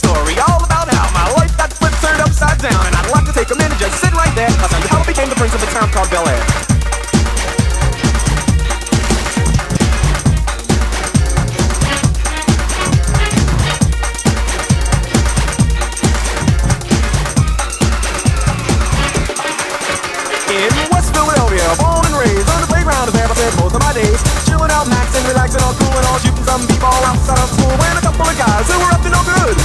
story all about how my life got flipped, turned upside down. And I'd like to take a minute, just sit right there. cause I'll tell how I became the prince of a town called Bel Air. In West Philadelphia, born and raised on the playground of Paris, both of my days chilling out, maxing, relaxing, all cool and all shooting some b-ball outside of school. When a couple of guys who were up to no good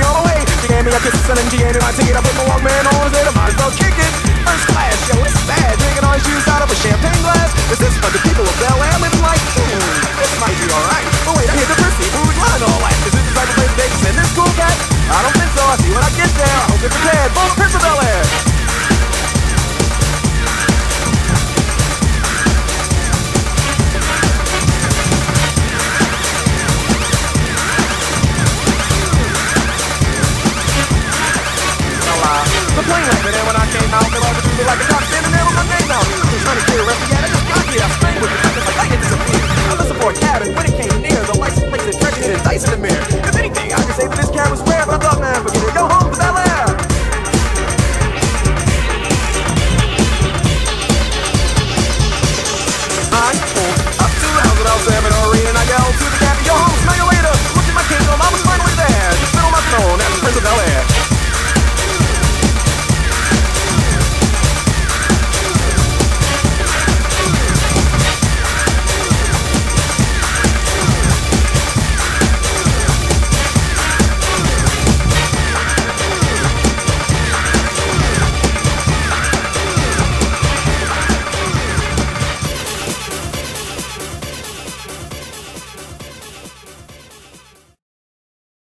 me all the way. She gave me a kiss, and then she handed my ticket. I put my Walkman on, said I might as well kick it. First class, yo, it's bad. Drinking orange juice out of a champagne glass. Is this for the people of Bel Air living like, hmm, this might be alright. But wait, I hear the Percy who's Lionel.